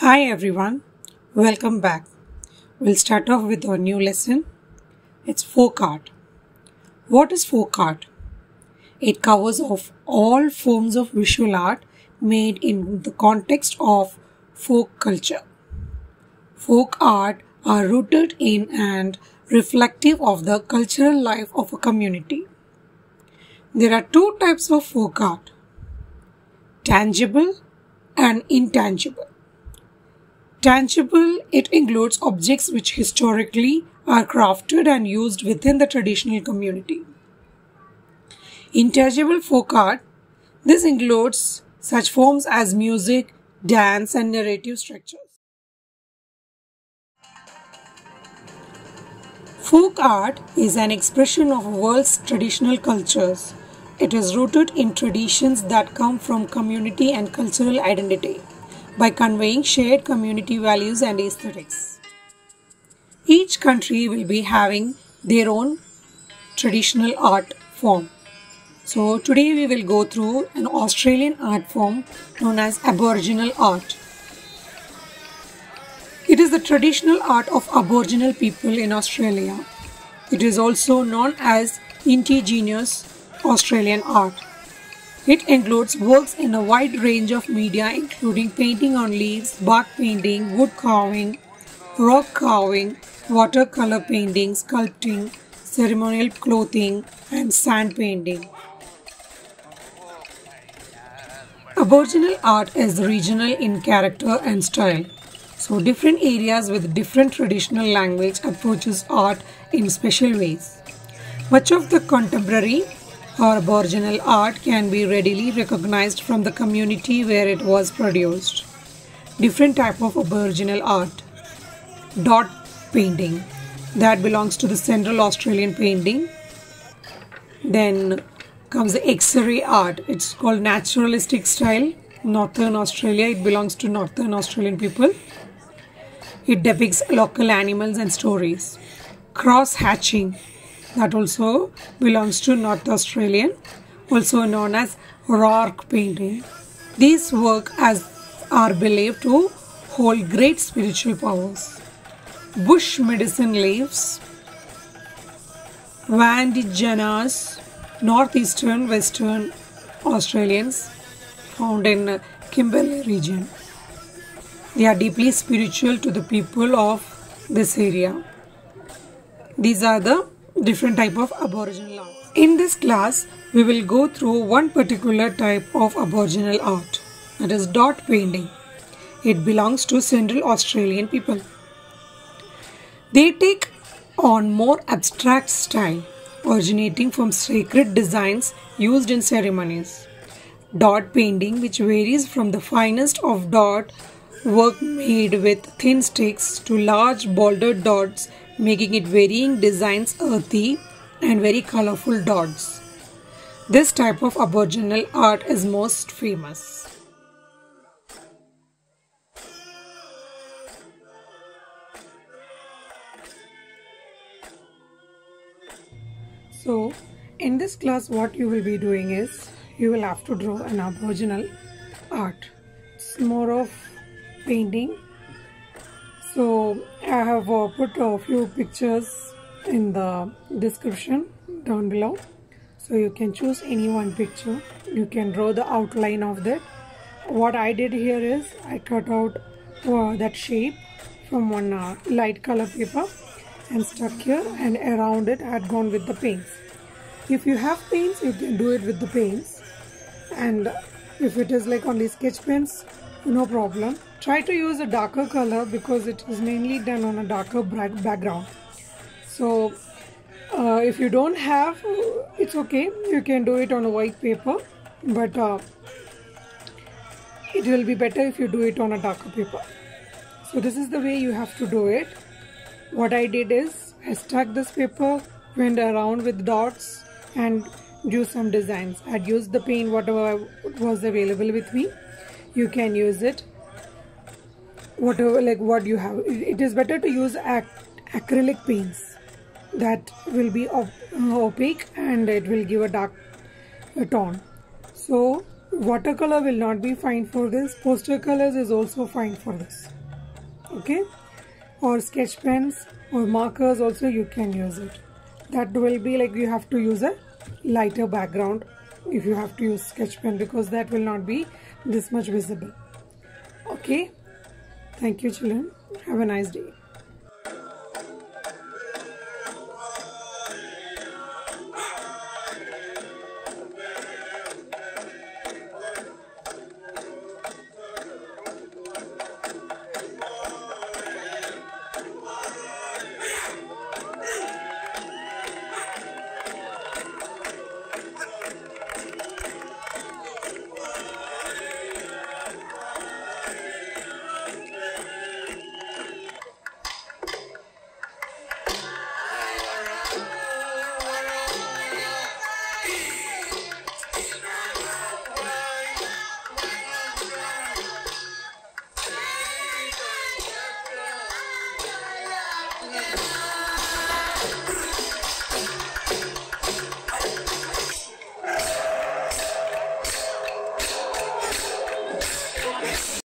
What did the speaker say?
Hi everyone, welcome back. We'll start off with our new lesson. It's folk art. What is folk art? It covers of all forms of visual art made in the context of folk culture. Folk art are rooted in and reflective of the cultural life of a community. There are two types of folk art tangible and intangible. Tangible, it includes objects which historically are crafted and used within the traditional community. Intangible folk art, this includes such forms as music, dance, and narrative structures. Folk art is an expression of world's traditional cultures. It is rooted in traditions that come from community and cultural identity by conveying shared community values and aesthetics. Each country will be having their own traditional art form. So, today we will go through an Australian art form known as Aboriginal art. It is the traditional art of Aboriginal people in Australia. It is also known as indigenous Australian art. It includes works in a wide range of media including painting on leaves, bark painting, wood carving, rock carving, watercolor painting, sculpting, ceremonial clothing, and sand painting. Aboriginal art is regional in character and style. So different areas with different traditional language approaches art in special ways. Much of the contemporary or aboriginal art can be readily recognized from the community where it was produced. Different type of aboriginal art. Dot painting that belongs to the Central Australian painting. Then comes the X-ray art. It's called naturalistic style. Northern Australia. It belongs to Northern Australian people. It depicts local animals and stories. Cross hatching, that also belongs to North Australian, also known as Rarrk painting. These work as are believed to hold great spiritual powers. Bush medicine leaves, Wandjinas, northeastern western Australians found in Kimberley region. They are deeply spiritual to the people of this area. These are the different type of aboriginal art. In this class, we will go through one particular type of aboriginal art that is dot painting. It belongs to Central Australian people. They take on more abstract style originating from sacred designs used in ceremonies. Dot painting which varies from the finest of dot work made with thin sticks to large bouldered dots, making it varying designs earthy and very colorful dots. This type of Aboriginal art is most famous. So, in this class, what you will be doing is you will have to draw an Aboriginal art. It's more of painting. So I have uh, put a few pictures in the description down below. So you can choose any one picture. You can draw the outline of that. What I did here is I cut out uh, that shape from one uh, light color paper and stuck here and around it I had gone with the paints. If you have paints you can do it with the paints. And if it is like only sketch pens no problem. Try to use a darker color because it is mainly done on a darker background. So uh, if you don't have it's okay. You can do it on a white paper but uh, it will be better if you do it on a darker paper. So this is the way you have to do it. What I did is I stuck this paper went around with dots and do some designs. I'd used the paint whatever was available with me you can use it. Whatever like what you have. It is better to use ac acrylic paints. That will be op opaque and it will give a dark tone. So watercolor will not be fine for this. Poster colors is also fine for this. Okay? Or sketch pens or markers also you can use it. That will be like you have to use a lighter background if you have to use sketch pen because that will not be this much visible. Okay? Thank you children. Have a nice day Yeah.